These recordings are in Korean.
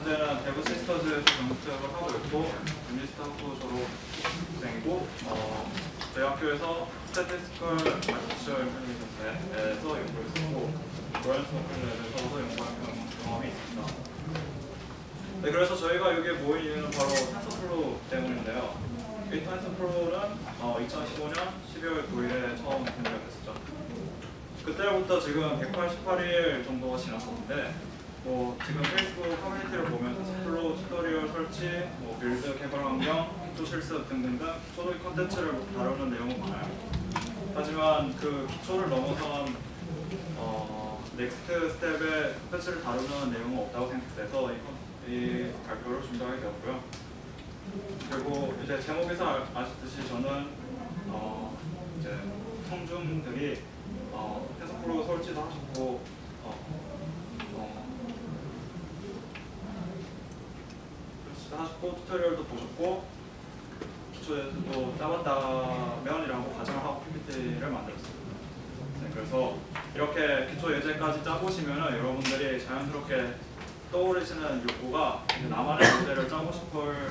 현재는 데브시스터즈 재직을 하고 있고 유니스트 학부 졸업생이고 어, 저희 학교에서 Statistical Artificial Intelligence에서 연구했었고 로렌스 버클리 랩에서도 연구한 경험이 있습니다. 네, 그래서 저희가 여기에 모인 이유는 바로 텐서플로 때문인데요. 이 텐서플로는 어, 2015년 12월 9일에 처음 등장했었죠. 그때부터 지금 188일 정도가 지났었는데 뭐 지금 페이스북 커뮤니티를 보면 텐서플로 tutorial 설치, 뭐 build 개발 환경, 기초 실습 등등등 기초적인 컨텐츠를 다루는 내용은 많아요. 하지만 그 기초를 넘어선 어, next step의 컨텐츠를 다루는 내용은 없다고 생각돼서 이, 컨- 이 발표를 준비하게 되었고요. 그리고 이제 제목에서 아- 아시듯이 저는 어, 이제 청중들이 어, 테스프로 설치도 하셨고 어, 어, 설치도 하셨고 튜토리얼도 보셨고 기초에도 짜봤다면이라고 가정을 하고 PPT를 만들었어요. 네, 그래서 이렇게 기초 예제까지 짜보시면 여러분들이 자연스럽게 떠오르시는 욕구가 나만의 모델을 짜고 싶을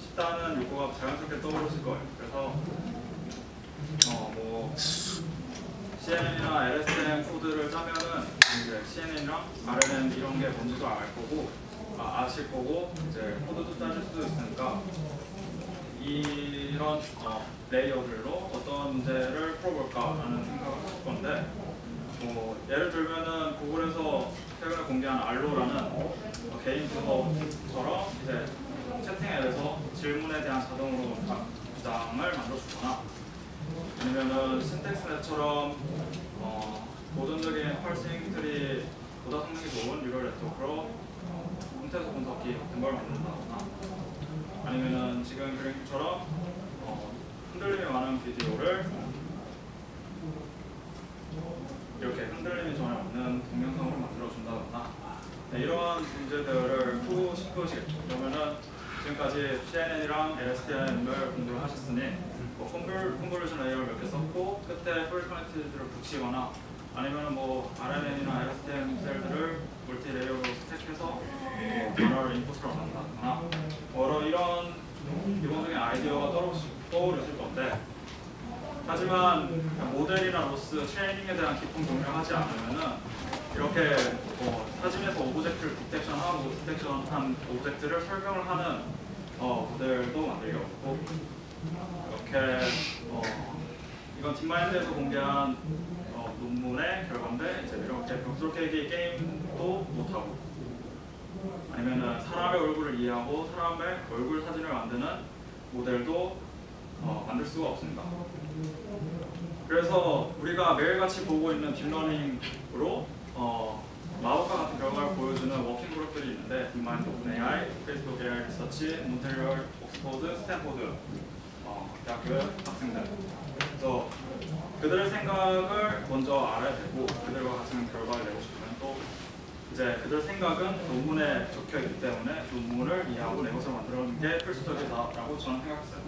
싶다는 욕구가 자연스럽게 떠오르실 거예요. 그래서 어뭐 CNN이나 LSTM 코드를 짜면은 이제 CNN이랑 RNN 이런 게 뭔지도 알 거고 아, 아실 거고 이제 코드도 짜실 수도 있으니까 이런 어, layer들로 어떤 문제를 풀어볼까라는 생각을 하실 건데 뭐 예를 들면은 구글에서 최근에 공개한 알로라는 어, 개인 비서처럼 이제 채팅 앱에서 질문에 대한 자동으로 답장을 만들어주거나 아니면은 SyntaxNet처럼 어, parsing tree 보다 성능이 좋은 neural network로 어, 형태소 분석기 같은 걸 만든다거나 아니면은 지금 그림처럼 어, 흔들림이 많은 비디오를 이렇게 흔들림이 전혀 없는 동영상으로 만들어준다거나 네, 이러한 문제들을 싶으시겠죠. 그러면은 지금까지 CNN이랑 LSTM을 공부를 하셨으니 뭐 convol, convolution layer를 몇 개 썼고 끝에 fully connected를 붙이거나 아니면 뭐 RNN이나 LSTM cell들을 multi layer로 stack해서 뭐 단어를 input으로 만든다거나 여러 이런 기본적인 아이디어가 떠오르실, 떠오르실 건데 하지만 모델이나 loss training에 대한 깊은 공부를 하지 않으면은 이렇게 뭐 사진에서 오브젝트를 디텍션하고 디텍션한 오브젝트를 설명을 하는 어, 모델도 만들기 어렵고 이렇게 어, 이건 딥마인드에서 공개한 어, 논문의 결과인데 이제 이렇게 벽돌 깨기 게임도 못하고 아니면은 사람의 얼굴을 이해하고 사람의 얼굴 사진을 만드는 모델도 어, 만들 수가 없습니다. 그래서 우리가 매일같이 보고 있는 deep learning으로 어, 마법과 같은 결과를 보여주는 working group들이 있는데 딥마인드, 오픈AI, 페이스북 AI 리서치, 몬트리올, 옥스퍼드, 스탠포드 어, 대학교 학생들 그래서 그들의 생각을 먼저 알아야 되고 그들과 같은 결과를 내고 싶으면 또 이제 그들 생각은 논문에 적혀 있기 때문에 논문을 이해하고 내 것을 만들어내는 게 필수적이다라고 저는 생각했어요.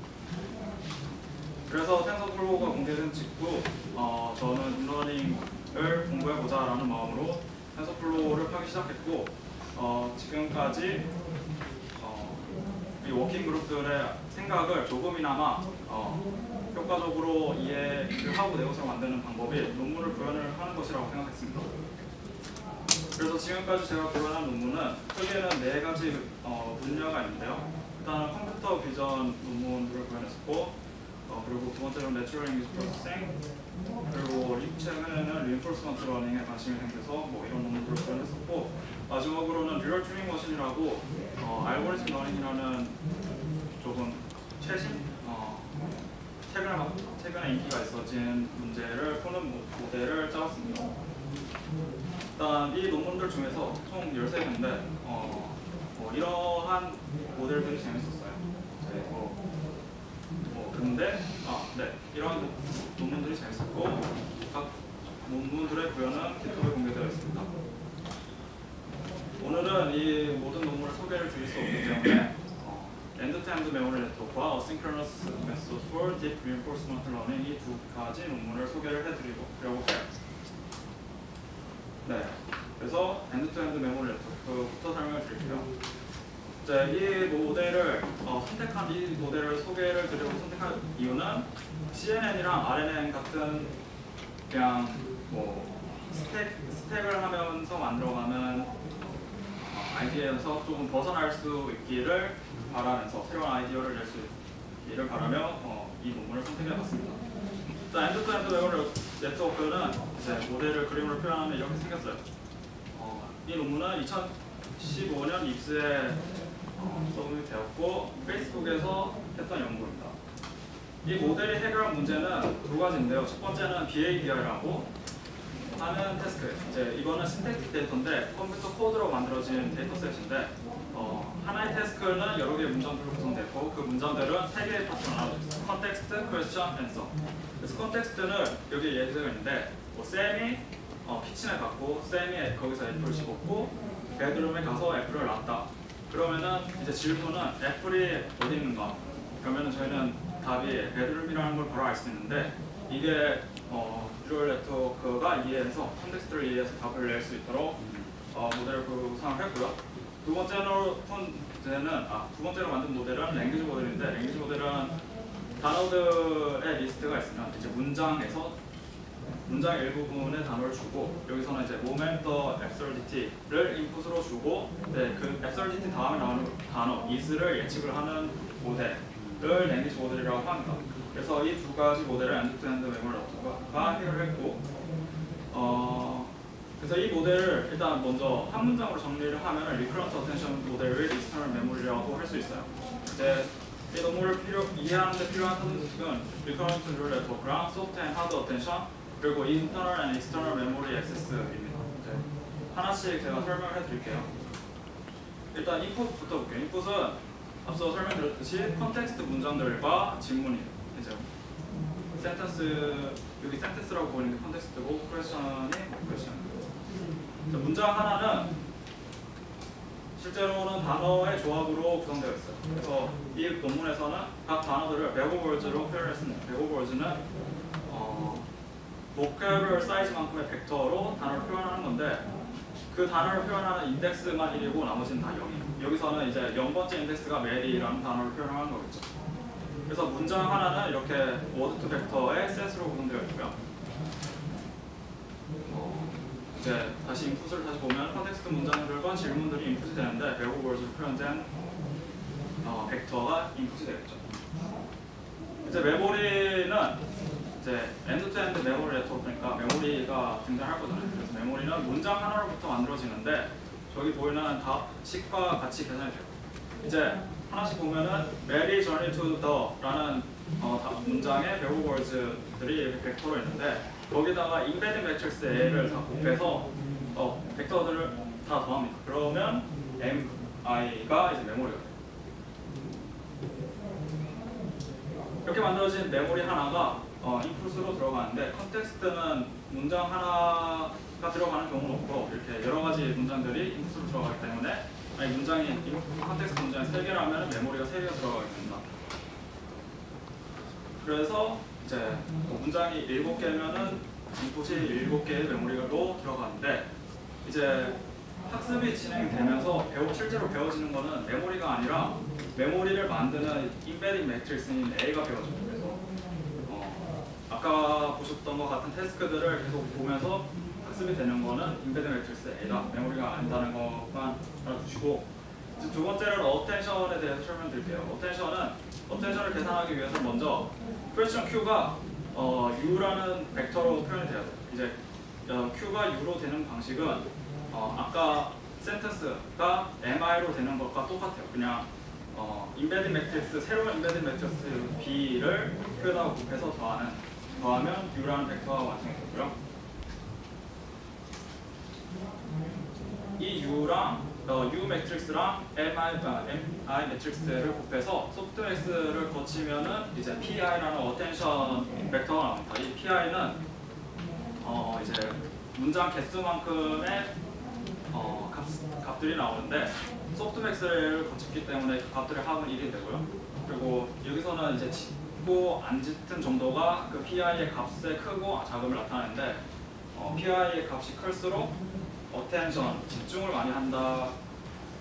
그래서 텐서플로우가 공개된 직후 어, 저는 deep learning을 공부해보자라는 마음으로 텐서플로우를 펴기 시작했고 어, 지금까지 어, 이 working group들의 생각을 조금이나마 어, 효과적으로 이해를 하고 내 것을 만드는 방법이 논문을 구현을 하는 것이라고 생각했습니다. 그래서 지금까지 제가 구현한 논문은 크게는 네 가지 어, 분야가 있는데요. 일단 computer vision 논문을 구현했었고 어, 그리고 두 번째로는 natural language processing 그리고 리- 최근에는 reinforcement learning에 관심이 생겨서 뭐 이런 논문들을 구현했었고 마지막으로는 neural Turing machine이라고 어, algorithm learning이라는 조금 최신 어, 최근에 막- 최근에 인기가 있어진 문제를 푸는 모- 모델을 짜봤습니다. 일단 이 논문들 중에서 총 13개인데 어, 뭐 이러한 모델들이 재밌었어요. 근데 아, 네. 이런 논- 논문들이 재밌었고 각 논문들의 구현은 GitHub에 공개되어 있습니다. 오늘은 이 모든 논문을 소개를 드릴 수 없기 때문에 어, end-to-end memory network와 asynchronous method for deep reinforcement learning 이 두 가지 논문을 소개를 해드리려고 해요. 네. 그래서 end-to-end memory network부터 설명을 드릴게요. 이제 이 모델을 어, 선택한 이 모델을 소개를 드리고 선택한 이유는 CNN이랑 RNN 같은 그냥 뭐 stack stack을 하면서 만들어가는 어, 아이디어에서 조금 벗어날 수 있기를 바라면서 새로운 아이디어를 낼 수 있기를 바라며 어, 이 논문을 선택해봤습니다. 일단 end-to-end memory network는 이제 모델을 그림으로 표현하면 이렇게 생겼어요. 어, 이 논문은 2015년 NIPS에 어, 서브이 되었고 페이스북에서 했던 연구입니다. 이 모델이 해결한 문제는 두 가지인데요. 첫 번째는 bAbI라고 하는 task. 이제 이거는 synthetic 데이터인데 컴퓨터 코드로 만들어진 dataset인데 어, 하나의 task는 여러 개의 문장들로 구성되고 그 문장들은 세 개의 파트로 나눠져 있어요. context, question, answer. 그래서 context는 여기 예제가 있는데 뭐 쌤이 어, kitchen에 갔고 쌤이 거기서 apple을 집었고 bedroom에 가서 apple을 놨다. 그러면은 이제 질문은 apple이 어디 있는가? 그러면은 저희는 답이 bedroom이라는 걸 바로 알 수 있는데 이게 어, neural network가 이해해서 context를 이해해서 답을 낼 수 있도록 어, 모델을 구상을 했고요. 두 번째로 문제는 아, 두 번째로 만든 모델은 language 모델인데 language 모델은 단어들의 리스트가 있으면 이제 문장에서 문장 일부분의 단어를 주고 여기서는 이제 the absurdity를 인풋으로 주고 네, 그 absurdity 다음에 나오는 단어 is를 예측을 하는 모델을 language 모델이라고 합니다. 그래서 이 두 가지 모델을 end-to-end memory가 해결했고 어, 그래서 이 모델을 일단 먼저 한 문장으로 정리를 하면 recurrent attention 모델의 external memory라고 할 수 있어요. 이제 이 논문을 필요, 이해하는 데 필요한 상식은 recurrent neural network랑 soft and hard attention 그리고 internal and external memory access입니다. 이제 하나씩 제가 설명을 해드릴게요. 일단 input부터 볼게요. input은 앞서 설명드렸듯이 context 문장들과 질문이에요. sentence 여기 sentence라고 보이는 게 context고 question이 question. 문장 하나는 실제로는 단어의 조합으로 구성되어 있어요. 그래서 이 논문에서는 각 단어들을 bag of words로 표현했습니다. bag of words는 어, vocab 사이즈만큼의 벡터로 단어를 표현하는 건데 그 단어를 표현하는 인덱스만 1이고 나머지는 다 0이에요. 여기서는 이제 0번째 인덱스가 메리라는 단어를 표현하는 거겠죠. 그래서 문장 하나는 이렇게 word to vector의 set으로 구성되어 있고요. 어, 이제 다시 인풋을 다시 보면 context 문장들과 질문들이 인풋이 되는데 배우 월드로 표현된 어, 벡터가 인풋이 되겠죠. 이제 메모리는 이제 end-to-end memory network니까 메모리가 등장할 거잖아요. 그래서 메모리는 문장 하나로부터 만들어지는데 저기 보이는 수식과 같이 계산이 돼요. 이제 하나씩 보면은 Mary journeyed to the라는 어, 문장의 bag of words들이 이렇게 벡터로 있는데 거기다가 embedding matrix A를 다 곱해서 어, 벡터들을 다 더합니다. 그러면 MI가 이제 메모리가 돼요. 이렇게 만들어진 메모리 하나가 어, 인풋으로 들어가는데 context는 문장 하나가 들어가는 경우는 없고 이렇게 여러 가지 문장들이 인풋으로 들어가기 때문에 아니 문장이 context 문장이 세 개라면 메모리가 세 개가 들어가게 됩니다. 그래서 이제 뭐 문장이 일곱 개면은 인풋이 일곱 개의 메모리가로 들어가는데 이제 학습이 진행되면서 배우 실제로 배워지는 거는 메모리가 아니라 메모리를 만드는 embedding 매트릭스인 A가 어, 아까 보셨던 것 같은 task들을 계속 보면서 학습이 되는 거는 embedding 매트릭스 A다. 메모리가 아니다는 것만 알아두시고 두 번째로는 attention에 대해서 설명드릴게요. attention은 attention을 계산하기 위해서 먼저 question Q가 어, U라는 벡터로 표현이 돼야 돼요. 이제 어, Q가 U로 되는 방식은 어, 아까 sentence가 MI로 되는 것과 똑같아요. 그냥 어, embedding 매트릭스, 새로운 embedding 매트릭스 B를 Q에다가 곱해서 더하는 더하면 U라는 벡터가 완성이 되고요. 이 U랑 어, U 매트릭스랑 MI, 아, MI 매트릭스를 곱해서 softmax를 거치면은 이제 PI라는 attention 벡터가 나옵니다. 이 PI는 어, 이제 문장 개수만큼의 어, 값, 값들이 나오는데 softmax를 거쳤기 때문에 그 값들의 합은 1이 되고요. 그리고 여기서는 이제 짙고 안 짙은 정도가 그 PI의 값의 크고 작음을 나타내는데 어, PI의 값이 클수록 attention, 집중을 많이 한다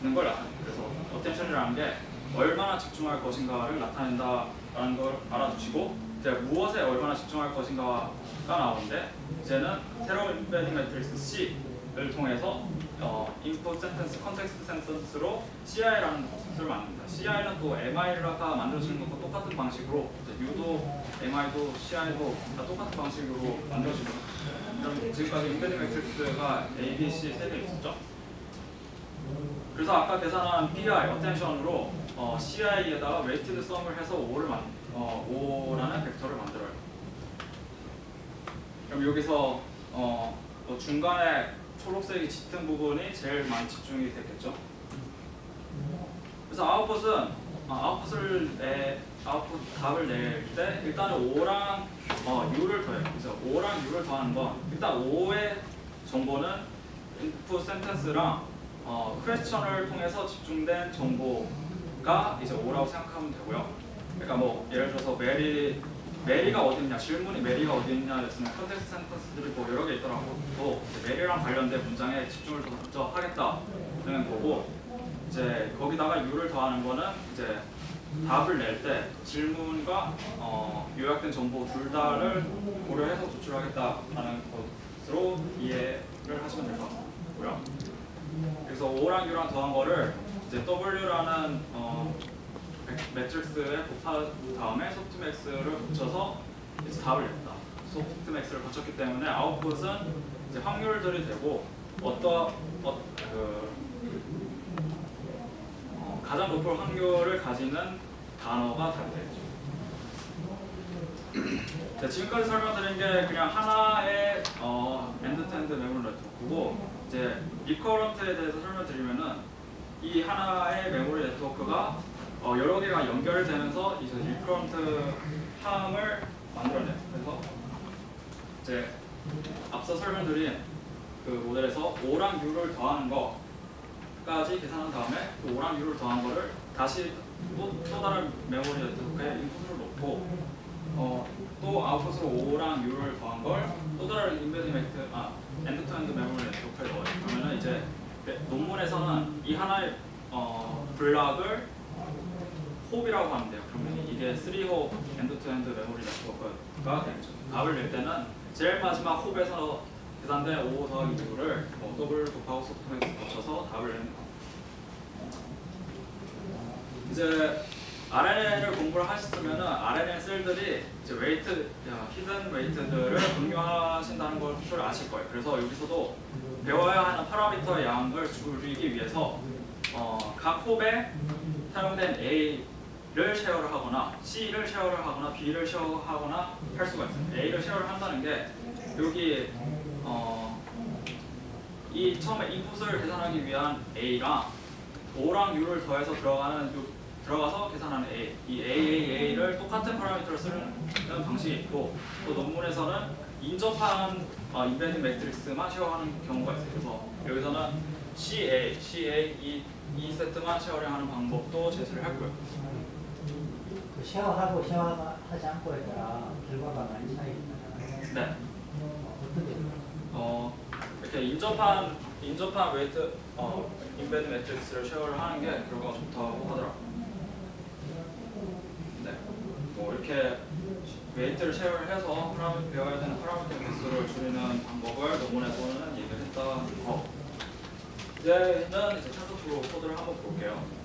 걸 나타내요. 그래서 attention이라는 게 얼마나 집중할 것인가를 나타낸다라는 걸 알아두시고 이제 무엇에 얼마나 집중할 것인가가 나오는데 이제는 새로운 embedding 매트릭스 C 를 통해서 어, input sentence, context sentence로 CI라는 컨셉을 만듭니다. CI는 또 MI가 만들어지는 것과 똑같은 방식으로 U도 MI도 CI도 다 똑같은 방식으로 만들어지거든요. 그럼 지금까지 embedding 매트릭스가 A, B, C 세개 있었죠. 그래서 아까 계산한 PI, attention으로 어, CI에다가 weighted sum을 해서 O를 만, 어, 5라는 벡터를 만들어요. 그럼 여기서 어, 뭐 중간에 초록색이 짙은 부분이 제일 많이 집중이 됐겠죠. 그래서 아웃풋은 어, 아웃풋을 내 아웃풋 답을 낼 때 일단은 5랑 어, U를 더해요. 그래서 5랑 U를 더하는 건 일단 5의 정보는 인풋 센텐스랑 어, 퀘스천을 통해서 집중된 정보가 이제 5라고 생각하면 되고요. 그러니까 뭐 예를 들어서 메리 메리가 어디 있냐 질문이 메리가 어디 있냐 했으면 context sentence들이 뭐 여러 개 있더라고. 또 이제 메리랑 관련된 문장에 집중을 더 하겠다는 거고 이제 거기다가 U를 더하는 거는 이제 답을 낼 때 질문과 어, 요약된 정보 둘 다를 고려해서 도출하겠다라는 것으로 이해를 하시면 될 것 같고요. 그래서 O랑 U랑 더한 거를 이제 W라는 어, 매트릭스에 곱한 다음에 softmax를 붙여서 이제 답을 냈다. softmax를 거쳤기 때문에 아웃풋은 이제 확률들이 되고 어떤 어, 그, 어, 가장 높은 확률을 가지는 단어가 답이 되겠죠. 네, 지금까지 설명드린 게 그냥 하나의 어, end-to-end 메모리 네트워크고 이제 recurrent에 대해서 설명드리면은 이 하나의 메모리 네트워크가 어, 여러 개가 연결되면서 이제 recurrent함을 만들어내요. 그래서 이제 앞서 설명드린 그 모델에서 O랑 U를 더하는 거까지 계산한 다음에 그 O랑 U를 더한 거를 다시 또, 또 다른 메모리 네트워크에 인풋을 놓고 어, 또 아웃풋으로 O랑 U를 더한 걸 또 다른 벡터 아 end-to-end 메모리 네트워크에 넣어요. 그러면은 이제 네, 논문에서는 이 하나의 어, 블락을 하면 돼요. 그러면 이게 3 hop end-to-end 메모리 네트워크가 되겠죠. 답을 낼 때는 제일 마지막 hop에서 계산된 O 더하기 U를 뭐 W 곱하고 softmax 거쳐서 답을 내는 거. 이제 RNN을 공부를 하셨으면 RNN 셀들이 이제 weight, hidden weight들을 공유하신다는 것을 아실 거예요. 그래서 여기서도 배워야 하는 파라미터의 양을 줄이기 위해서 어, 각 hop에 사용된 A 를 share를 하거나 C를 share를 하거나 B를 share하거나 할 수가 있습니다. A를 share를 한다는 게 여기 어, 이 처음에 인풋을 계산하기 위한 A랑 O랑 U를 더해서 들어가는 요 들어가서 계산하는 A, 이 AAA를 똑같은 파라미터를 쓰는 방식이 있고 또 논문에서는 인접한 어, embedding 매트릭스만 share하는 경우가 있어요. 그래서 여기서는 CA, CA 이, 이 세트만 sharing 하는 방법도 제시를 했고요. 그 쉐어하고 쉐어하지 않고에 따라 결과가 많이 차이 있잖아요. 네, 어떻게 어, 이렇게 인접한 인접한 weight 어, embedding 매트릭스를 share를 하는 게 결과가 좋다고 하더라고요. 네, 뭐 이렇게 weight를 share를 해서 파라미, 배워야 되는 파라미터 개수를 줄이는 방법을 논문에서는 얘기를 했다고 이제는 이제 텐서플로우 코드를 한번 볼게요.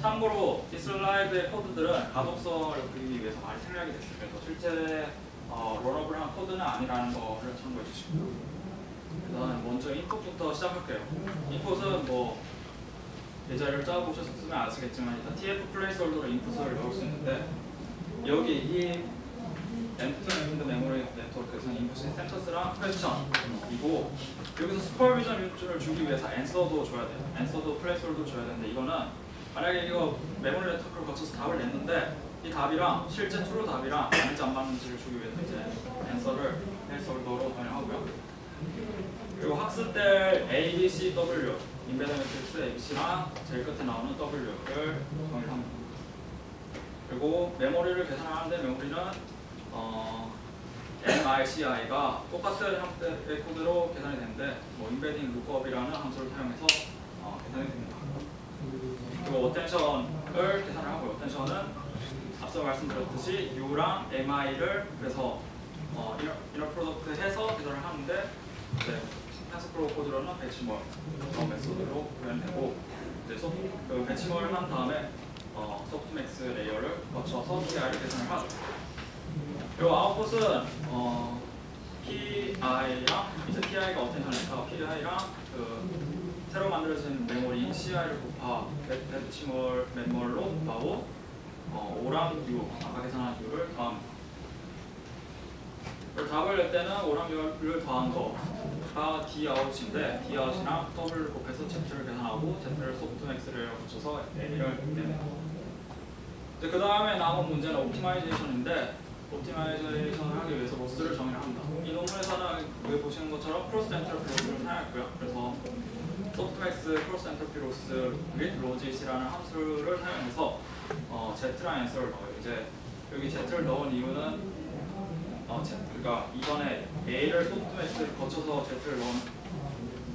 참고로 이 슬라이드의 코드들은 가독성을 그리기 위해서 많이 생략이. 그래서 실제 어, runnable한 코드는 아니라는 거를 참고해 주시고요. 일단 먼저 인풋부터 시작할게요. 인풋은 뭐 예제를 짜보셨으면 아시겠지만 일단 TF placeholder로 인풋을 넣을 수 있는데 여기 이 end 메모리 네트워크에서는 인풋이 sentence랑 question이고 여기서 supervision 유출을 주기 위해서 answer도 줘야 돼요. answer도 placeholder 줘야 되는데 이거는 만약에 이거 메모리 네트워크를 거쳐서 답을 냈는데 이 답이랑 실제 true 답이랑 맞는지 안 맞는지를 주기 위해서 이제 answer를 placeholder로 반영하고요. 그리고 학습될 A, B, C, W embed matrix ABC랑 제일 끝에 나오는 W를 정의합니다. 그리고 메모리를 계산하는데 메모리는 어, MICI가 똑같은 형태의 코드로 계산이 되는데 뭐 embedding lookup이라는 함수를 사용해서 어, 계산이 됩니다. 그리고 attention을 계산을 하고 attention은 앞서 말씀드렸듯이 U랑 MI를 그래서 어, inner, inner product 해서 계산을 하는데 이제 TensorFlow 코드로는 batch matmul method로 구현되고 이제 소, 그 배치멀을 한 다음에 어, softmax layer를 거쳐서 PI를 계산을 하죠. 그리고 아웃풋은 어, PI랑 이제 PI가 attention이니까 PI랑 그 새로 만들어진 메모리 CI를 곱하 배치멀 멤버로 곱하고 어, O랑 U 아까 계산한 U를 더합니다. 그리고 답을 낼 때는 O랑 U를 더한 거가 D out인데 D out이랑 W를 곱해서 Z를 계산하고 Z를 softmax를 붙여서 A를. 이제 그 다음에 남은 문제는 optimization인데 optimization을 하기 위해서 loss를 정의를 합니다. 이 논문에서는 보시는 것처럼 cross entropy loss를 사용했고요. 그래서 softmax cross entropy loss with logits라는 함수를 사용해서 어, Z랑 S를 넣어요. 이제 여기 Z를 넣은 이유는 어, Z, 그러니까 이번에 A를 softmax를 거쳐서 Z를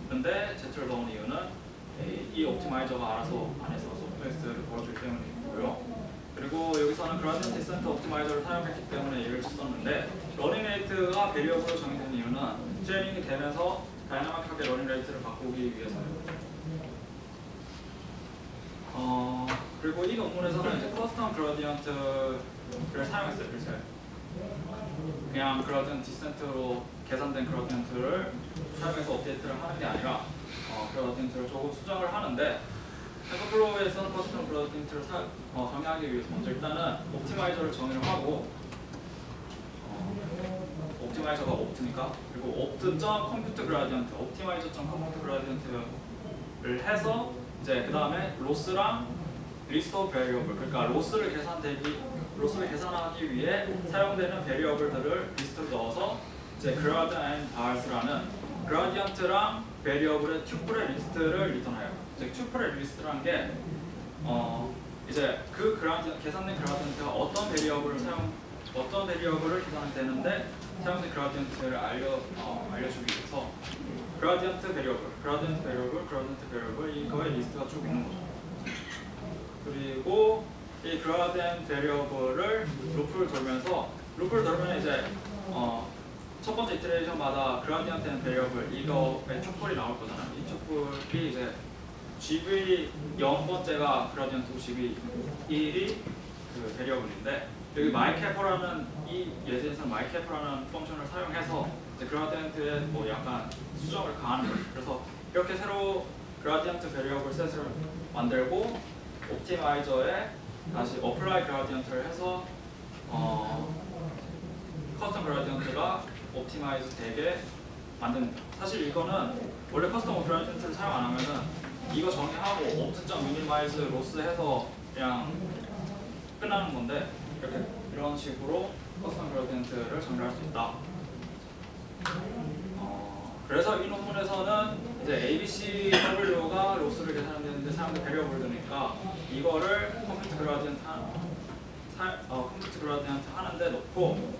넣었는데 Z를 넣은 이유는 이 optimizer가 알아서 안에서 softmax를 걸어주기 때문이고요. 그리고 여기서는 gradient descent optimizer를 사용했기 때문에 얘를 썼는데 learning rate가 variable로 정의된 이유는 트레이닝이 되면서 dynamic하게 learning rate를 바꾸기 위해서예요. 어, 그리고 이 논문에서는 이제 custom gradient를 사용했어요. 그래서 그냥 gradient descent로 계산된 gradient를 사용해서 업데이트를 하는 게 아니라 어, gradient를 조금 수정을 하는데 TensorFlow에서는 custom gradient를 사, 어, 정의하기 위해서 먼저 일단은 optimizer를 정의를 하고 어, 옵티마이저가 opt니까 그리고 opt.점 compute gradient optimizer.점 compute gradient를 해서 이제 그 다음에 loss랑 list of variable 그러니까 loss를 계산되기 loss를 계산하기 위해 사용되는 variable들을 리스트로 넣어서 이제 그라드 앤 바스라는 그라디언트랑 베리어블의 튜플의 리스트를 return해요. 이제 tuple의 리스트라는 게 어, 이제 그 gradi 계산된 gradient가 어떤 variable을 사용 어떤 variable을 계산되는데 사용된 gradient를 알려 어, 알려주기 위해서 gradient variable, gradient variable, gradient variable 이거의 리스트가 쭉 있는 거죠. 그리고 이 gradient variable을 루프를 돌면서 루프를 돌면 이제 어, 첫 번째 iteration마다 gradient variable 이거의 tuple이 나올 거잖아요. 이 tuple이 이제 GV 0번째가 gradient GV 1이 그 variable인데 여기 MyCapper라는 이 예제에서 MyCapper라는 function을 사용해서 이제 gradient에 뭐 약간 수정을 가하는 거예요. 그래서 이렇게 새로 gradient variable set을 만들고 optimizer에 다시 apply gradient를 해서 어, custom gradient가 optimize 되게 만듭니다. 사실 이거는 원래 custom gradient를 사용 안 하면은 이거 정의하고 opt점 minimize loss 해서 그냥 끝나는 건데 이런 식으로 custom gradient를 정의할 수 있다. 어, 그래서 이 논문에서는 이제 ABCW가 loss를 계산하는데 사용된 variable들이니까 이거를 compute gradient 어, compute gradient 하는데 넣고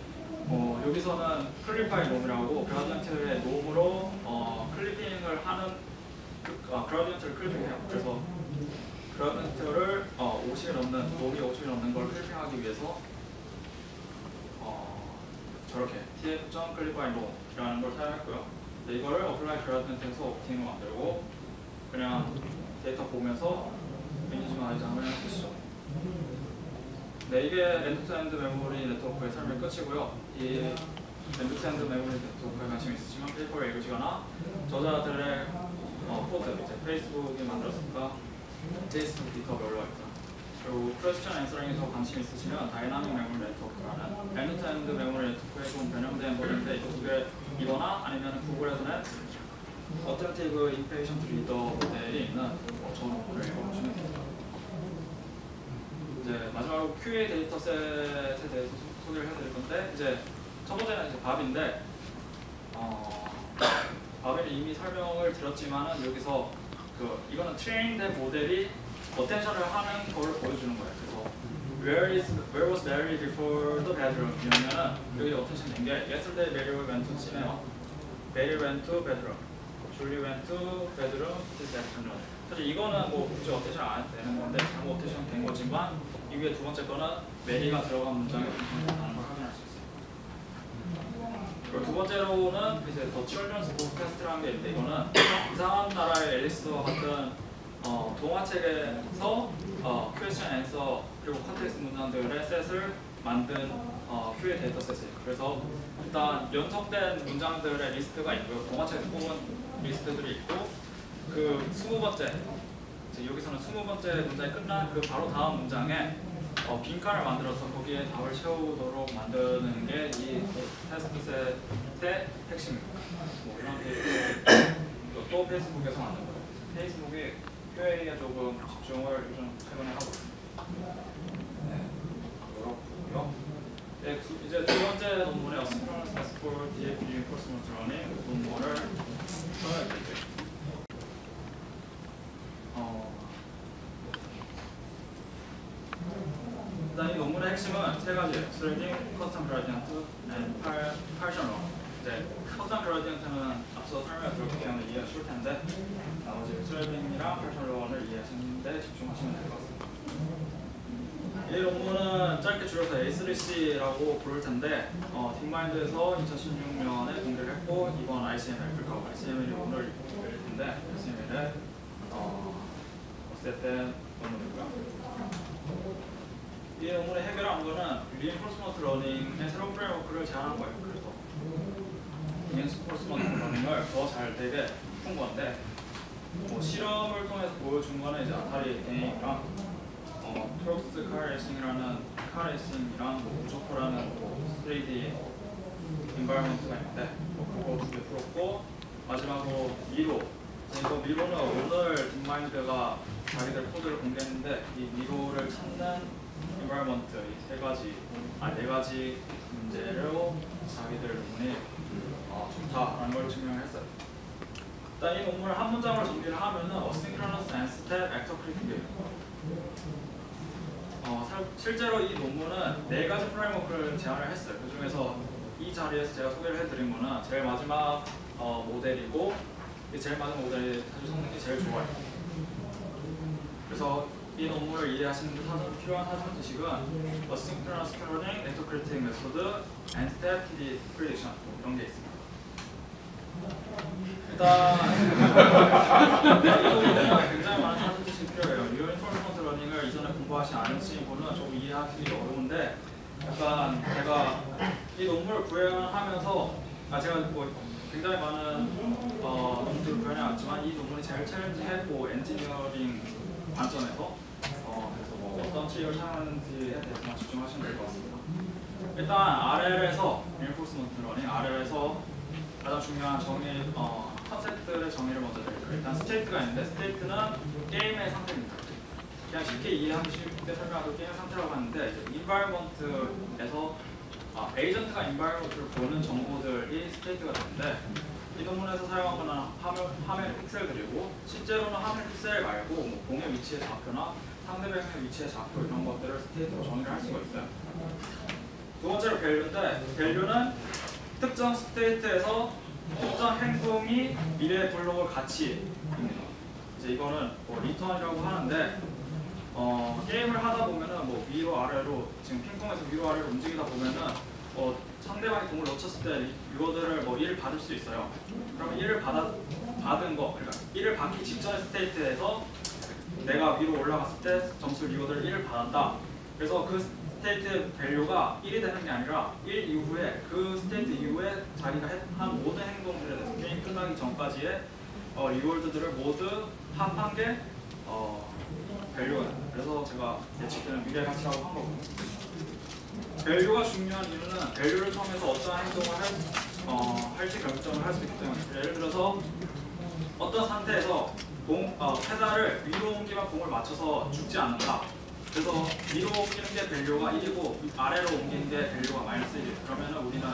어, 여기서는 클리파이 놈이라고 그라디언트의 놈으로 어, clipping을 하는 아, gradient를 clipping해요. 그래서 gradient를 어, 50이 넘는 norm이 50이 넘는 걸 clipping하기 위해서 어, 저렇게 tf.clip_by_norm이라는 걸 사용했고요. 이거를 apply gradient해서 옵팅을 만들고 그냥 데이터 보면서 minimize 하면 끝이죠. 네, 이게 end-to-end memory network의 설명 끝이고요. 이 end-to-end memory network에 관심 있으시면 페이퍼를 읽으시거나 저자들의 어, 코드, 이제 페이스북이 만들었으니까 페이스북 GitHub에 올라있다. 그리고 question answering에 더 관심 있으시면 dynamic memory network라는 end-to-end memory network에 좀 변형된 모델인데 두개 이거나 아니면 구글에서는 attentive impatient reader 모델이 있는 뭐저 논문을 읽어보시면 됩니다. 이제 마지막으로 QA dataset에 대해서 소- 소개를 해드릴 건데 이제 첫 번째는 이제 bAbI인데 어, bAbI은 이미 설명을 드렸지만은 여기서 그 이거는 train된 모델이 attention을 하는 걸 보여주는 거예요. 그래서 where is where was Mary before the bedroom 이러면은 여기 attention 된게 yesterday Mary went to cinema, Mary went to bedroom. Julie went to bedroom this afternoon 사실 이거는 뭐 굳이 어테이션 안 되는 건데 잘못 어테이션 된 거지만 이 위에 두 번째 거는 메리가 들어간 문장이 되는 걸 확인할 수 그리고 두 번째로는 이제 the book test라는 게 있는데 이거는 이상한 나라의 앨리스와 같은 어, 동화책에서 어, question answer 그리고 context 문장들의 set을 만든 어, QA 데이터 set이에요. 그래서 일단 연속된 문장들의 리스트가 있고요. 동화책에서 뽑은 리스트들이 있고 그 스무 번째 여기서는 스무 번째 문장이 끝난 그 바로 다음 문장에 어, 빈칸을 만들어서 거기에 답을 채우도록 만드는 게 이 테스트 셋의 핵심입니다. 뭐 이런 게또 페이스북에서 만든 거예요. 페이스북이 QA에 조금 집중을 요즘 최근에 하고 있습니다. 네, 그렇고요. 네, 두, 이제 두 번째 논문의 Asynchronous for DAP Reinforcement Learning 논문을 써야겠죠. 어, 일단 이 논문의 핵심은 세 가지예요. And Par- Partial Run. 이제 Custom Gradient는 앞서 설명을 들었기 때문에 이해가 쉬울 텐데 나머지 Partial Run을 이해하시는데 집중하시면 될 것 같습니다. 이 논문은 짧게 줄여서 A3C라고 부를 텐데 어, 딥마인드에서 2016년에 공개를 했고 이번 ICML 그러니까 ICML이 오늘 열릴 텐데 ICML에 어, 어쨌든 논문이고요. 이 논문의 해결한 거는 reinforcement learning의 새로운 framework를 제안한 거예요. 그래서 reinforcement learning을 더 잘 되게 푼 건데 뭐 실험을 통해서 보여준 거는 이제 아타리 게임이랑 어, 트록스 카레이싱이라는 카레이싱이랑 뭐 MuJoCo라는 뭐 3D environment가 있는데 뭐 그거 두개 풀었고 마지막으로 미로 이거 미로는 오늘 딥마인드가 자기들 코드를 공개했는데 이 미로를 찾는 environment 이세 가지 아네 가지 문제로 자기들 논문이 어, 좋다라는 걸 증명했어요. 일단 이 논문을 한 문장으로 정리를 하면은 asynchronous n-step actor critic이에요. 어, 사- 실제로 이 논문은 네 가지 framework를 제안을 했어요. 그 중에서 이 자리에서 제가 소개를 해드린 거는 제일 마지막 어, 모델이고 이 제일 마지막 모델이 사실 성능이 제일 좋아요. 그래서 이 논문을 이해하시는 데 필요한 사전 지식은 Method, and Step TD Prediction 뭐 이런 게 있습니다. 일단 이 논문은 굉장히 많은 사전 지식이 필요해요. Reinforcement Learning을 이전에 공부하지 않으신 분은 조금 이해하기 어려운데 약간 제가 이 논문을 구현하면서 아 제가 뭐 굉장히 많은 어, 논문들을 구현해왔지만 이 논문이 제일 challenge했고 엔지니어링 관점에서 어, 그래서 뭐 어떤 트릭을 사용하는지에 대해서만 집중하시면 될 것 같습니다. 일단 RL에서 reinforcement learning, RL에서 가장 중요한 정의 어, concept들의 정의를 먼저 드릴게요. 일단 state가 있는데 state는 게임의 상태입니다. 그냥 쉽게 이해하기 쉽게 설명하고 게임의 상태라고 하는데 environment에서 아, 에이전트가 environment를 보는 정보들이 state가 되는데 이 논문에서 사용하는 건 화면, 화면 픽셀들이고 실제로는 화면 픽셀 말고 뭐 공의 위치의 좌표나 상대방의 위치의 좌표 이런 것들을 state로 정의를 할 수가 있어요. 두 번째로 value인데 value는 특정 state에서 특정 행동이 미래의 불러올 가치입니다. 이제 이거는 뭐 리턴이라고 하는데 어, 게임을 하다 보면은 뭐 위로 아래로 지금 핑퐁에서 위로 아래로 움직이다 보면은 어, 상대방이 공을 놓쳤을 때 reward를 뭐 1을 받을 수 있어요. 그러면 1을 받아, 받은 거, 그러니까 1을 받기 직전의 state에서 내가 위로 올라갔을 때 점수 reward를 1을 받았다. 그래서 그 state value가 1이 되는 게 아니라 1 이후에 그 state 이후에 자기가 했- 한 모든 행동들에 대해서 게임 끝나기 전까지의 어, reward들을 모두 합한 게 어, value가. 그래서 제가 예측되는 미래 가치라고 한 거고 value가 중요한 이유는 value를 통해서 어떤 행동을 할, 어, 할지 결정을 할 수 있기 때문에 예를 들어서 어떤 상태에서 공, 어, paddle을 위로 옮기면 공을 맞춰서 죽지 않는다. 그래서 위로 옮기는 게 value가 1이고 아래로 옮기는 게 value가 마이너스 1이에요. 그러면 우리는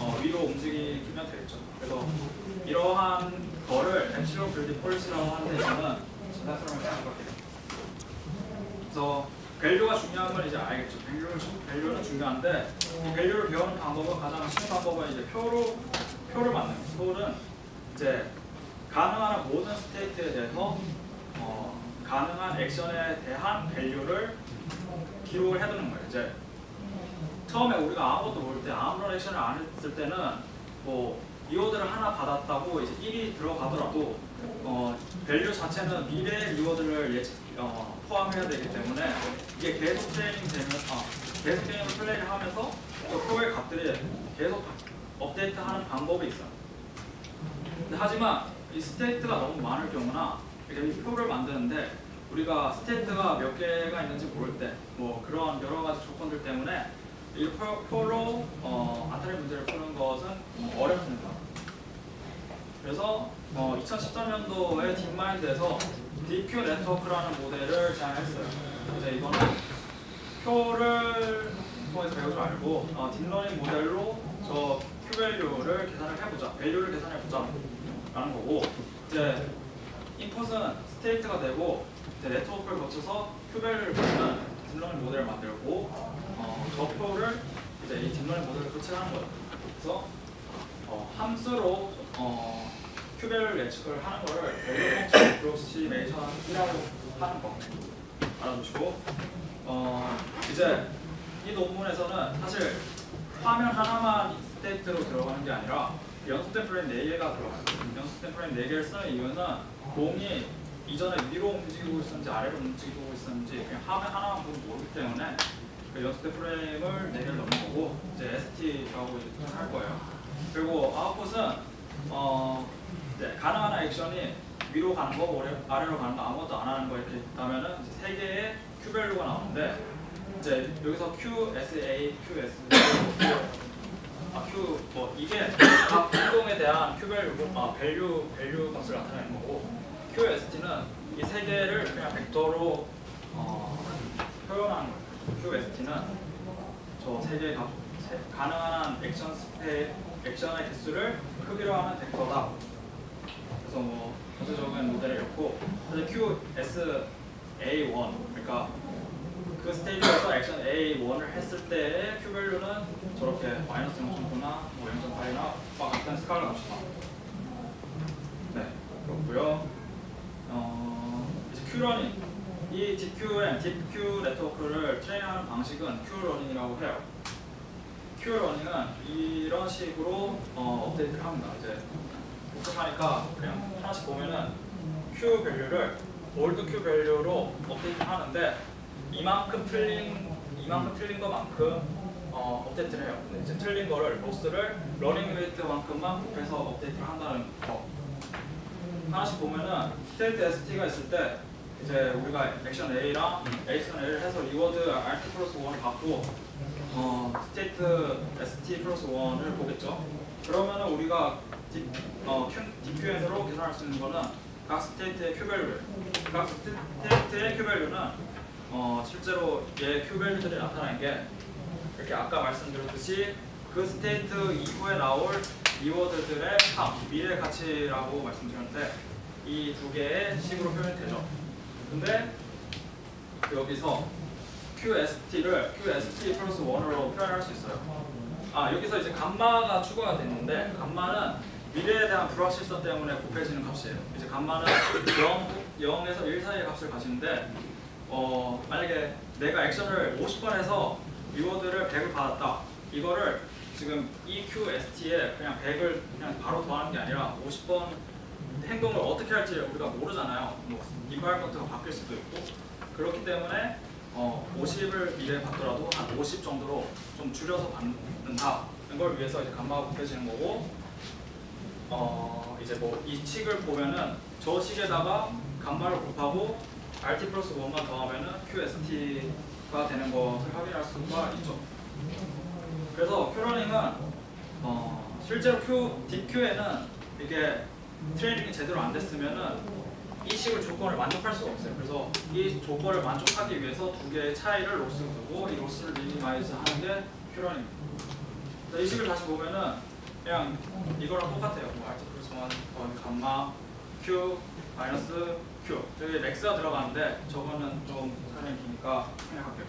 어, 위로 움직이면 되겠죠. 그래서 이러한 거를 epsilon greedy policy라고 하는데 이거는 자연스러운 생각할게요. 그래서 value가 중요한 건 이제 알겠죠. value는, 중- value는 중요한데 이 value를 배우는 방법은 가장 쉬운 방법은 이제 표로 푸는 거예요. 표는 이제 가능한 모든 state에 대해서 어, 가능한 액션에 대한 value를 기록을 해두는 거예요. 이제 처음에 우리가 아무것도 모를 때 아무런 액션을 안 했을 때는 뭐 reward를 하나 받았다고 이제 1이 들어가더라도 어, value 자체는 미래의 reward를 예측, 어, 포함해야 되기 때문에 이게 계속 트레이닝 되면 아, 계속 게임을 플레이를 하면서 그 표의 값들이 계속 업데이트하는 방법이 있어요. 하지만 이 state가 너무 많을 경우나 이 표를 만드는데 우리가 state가 몇 개가 있는지 모를 때 뭐 그런 여러 가지 조건들 때문에 이 표, 표로 어, 아타리 문제를 푸는 것은 어렵습니다. 그래서 어, 2013년도에 딥마인드에서 deep Q 네트워크라는 모델을 제안했어요. 이제 이거는 표를 통해서 배우지 말고 어, 딥러닝 모델로 저 Q밸류를 계산을 해보자, value를 계산해보자 라는 거고 이제 인풋은 state가 되고 이제 네트워크를 거쳐서 Q밸류를 보면 딥러닝 모델을 만들고 어, 저 표를 이제 이 딥러닝 모델로 교체하는 거예요. 그래서 어, 함수로 어, Q value 예측을 하는 거를 value function approximation이라고 하는 거 알아두시고 어, 이제 이 논문에서는 사실 화면 하나만 state로 들어가는 게 아니라 연속된 프레임 4개가 들어가요. 연속된 프레임 4개를 쓰는 이유는 공이 이전에 위로 움직이고 있었는지 아래로 움직이고 있었는지 그냥 화면 하나만 보고 모르기 때문에 그 연속된 프레임을 4개를 넣는 거고 이제 ST라고 이제 할 거예요. 그리고 아웃풋은 어, 이제 가능한 한 액션이 위로 가는 거, 아래- 아래로 가는 거, 아무것도 안 하는 거 이렇게 이제 세 개의 Q 밸류가 나오는데 이제 여기서 Q, S, A, Q, S, 아 Q 뭐 이게 각 행동에 대한 Q value, 아 value value 값을 나타내는 거고 Q, S, T는 이 세 개를 그냥 벡터로 어, 표현한 거예요. Q, S, T는 저 세 개의 값, 세- 가능한 한 액션 스페 액션의 개수를 크기로 하는 벡터다. 그래서 뭐 전체적인 모델이었고 그래서 Q, S, A1 그러니까 그 state에서 액션 A1을 했을 때의 Q 밸류는 저렇게 마이너스 0.9나 뭐 0.8이나 막 같은 값이 나와요. 네, 그렇고요. 어, 이제 Q-learning 이 DQN, deep Q 네트워크를 트레이닝하는 방식은 Q-learning이라고 해요. Q-learning은 이런 식으로 어, 업데이트를 합니다. 이제 복잡하니까 그냥 하나씩 보면은 Q 밸류를 올드 Q 밸류로 업데이트 하는데 이만큼 틀린 이만큼 틀린 것만큼 어, 업데이트를 해요. 근데 이제 틀린 거를 loss를 learning rate만큼만 곱해서 업데이트를 한다는 거. 하나씩 보면은 state ST가 있을 때 이제 우리가 액션 A랑 액션 A를 해서 reward RT 플러스 1을 받고 어, state ST 플러스 1을 보겠죠. 그러면은 우리가 D, 어, DQN으로 계산할 수 있는 거는 각 스테이트의 Q밸류 각 스테이트의 Q밸류는 어, 실제로 얘 Q밸류들이 나타나는 게 이렇게 아까 말씀드렸듯이 그 state 이후에 나올 reward들의 값, 미래 가치라고 말씀드렸는데 이 두 개의 식으로 표현이 되죠. 근데 여기서 QST를 QST 플러스 1으로 표현할 수 있어요. 아 여기서 이제 감마가 추가가 됐는데 감마는 미래에 대한 불확실성 때문에 곱해지는 값이에요. 이제 감마는 0, 0에서 1 사이의 값을 가지는데 어, 만약에 내가 액션을 50번 해서 reward를 100을 받았다. 이거를 지금 이 QST에 그냥 100을 그냥 바로 더하는 게 아니라 50번 행동을 어떻게 할지 우리가 모르잖아요. 뭐 environment가 바뀔 수도 있고 그렇기 때문에 어, 50을 미래에 받더라도 한 50 정도로 좀 줄여서 받는다는 걸 위해서 이제 감마가 곱해지는 거고 어, 이제 뭐이 칙을 보면은 저 식에다가 감마를 곱하고 RT 플러스 1만 더하면은 QST가 되는 것을 확인할 수가 있죠. 그래서 큐러닝은 어, 실제로 Q, DQ에는 이게 트레이닝이 제대로 안 됐으면은 이 식을 조건을 만족할 수가 없어요. 그래서 이 조건을 만족하기 위해서 두 개의 차이를 loss 두고 이 loss를 minimize 하는 게 Q-learning입니다. 이 식을 다시 보면은 그냥 이거랑 똑같아요. 뭐 RT 플러스 1 더하기 감마 Q 마이너스 Q 여기 max가 들어가는데 저거는 좀 설명이 기니까 생략할게요.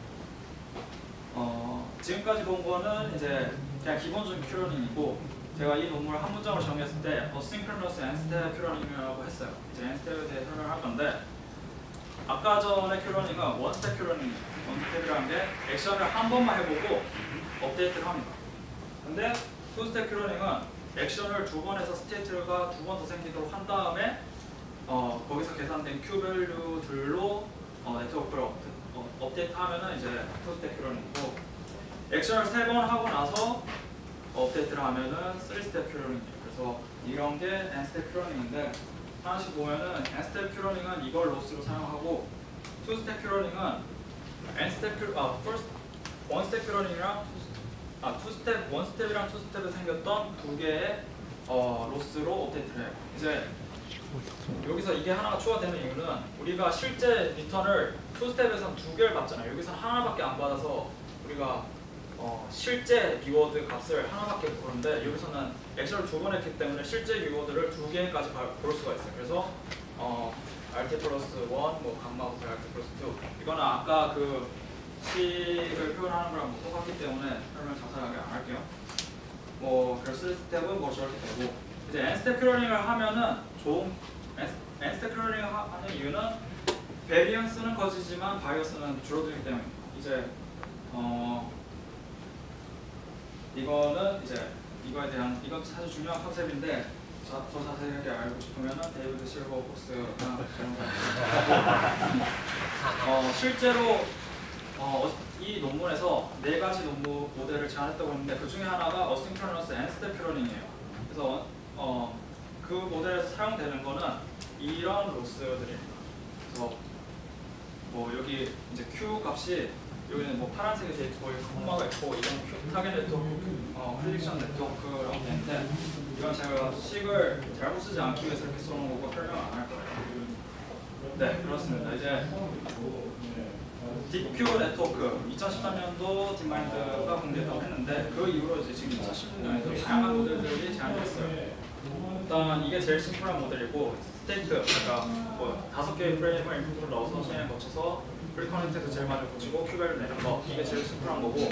어, 지금까지 본 거는 이제 그냥 기본적인 Q-learning이고 제가 이 논문을 한 문장으로 정리했을 때 asynchronous n-step Q-learning이라고 했어요. 이제 n-step에 대해 설명을 할 건데 아까 전에 Q-learning은 one-step Q-learning, one-step이라는 게 액션을 한 번만 해보고 업데이트를 합니다. 근데 two-step Q-learning은 액션을 두 번 해서 state가 두 번 더 생기도록 한 다음에 어, 거기서 계산된 Q 밸류들로 어, 네트워크를 업, 어, 업데이트 하면은 이제 two-step Q-learning이고 액션을 세 번 하고 나서 업데이트를 하면은 3-step Q-learning이에요. 그래서 이런 게 n-step Q-learning인데 하나씩 보면은 n스텝 큐러닝은 이걸 로스로 사용하고 2스텝 큐러닝은 n스텝 큐, 아, first, 원스텝 큐러닝이랑 투- 아, 투스텝, 원스텝이랑 투스텝에 생겼던 두 개의 어, loss로 업데이트를 해요. 이제 여기서 이게 하나가 추가되는 이유는 우리가 실제 리턴을 two-step에서는 두 개를 받잖아요. 여기서는 하나밖에 안 받아서 우리가 어, 실제 reward 값을 하나밖에 보는데 여기서는 액션을 두 번 했기 때문에 실제 reward를 두 개까지 바- 볼 수가 있어요. 그래서 어, RT 플러스 1, 뭐 감마 부터 RT 플러스 2 이거는 아까 그 식을 표현하는 거랑 뭐 똑같기 때문에 설명 자세하게 안 할게요. 뭐 그래서 step은 뭐 저렇게 되고 이제 N-step Q-learning을 하면은 좋은 하- 하는 이유는 variance는 커지지만 bias는 줄어들기 때문입니다. 이제 어 이거는 이제 이거에 대한 이건 사실 중요한 컨셉인데 자, 더 자세하게 알고 싶으면은 데이비드 실버 거 어, 실제로 어, 이 논문에서 네 가지 논문 모델을 제안했다고 했는데 그 중에 하나가 asynchronous n-step Q-learning이에요. 그래서 어, 그 모델에서 사용되는 거는 이런 loss들입니다. 그래서 뭐 여기 이제 Q 값이 여기는 뭐 파란색이 돼 있고 콤마가 있고 이건 Q 타겟 네트워크, 어, 프리딕션 네트워크라고 되는데 이건 제가 식을 잘못 쓰지 않기 위해서 이렇게 써놓은 거고 설명 안 할 거예요. 네 그렇습니다. 이제 DQ 네트워크 2013년도 딥마인드가 공개했다고 했는데 그 이후로 이제 지금 2016년에도 다양한 모델들이 제안됐어요. 일단 이게 제일 심플한 모델이고 스테이트 그러니까 뭐 다섯 개의 프레임을 input을 넣어서 시간에 거쳐서 fully connect에서 제일 많이 붙이고 Q value를 내는 거 이게 제일 심플한 거고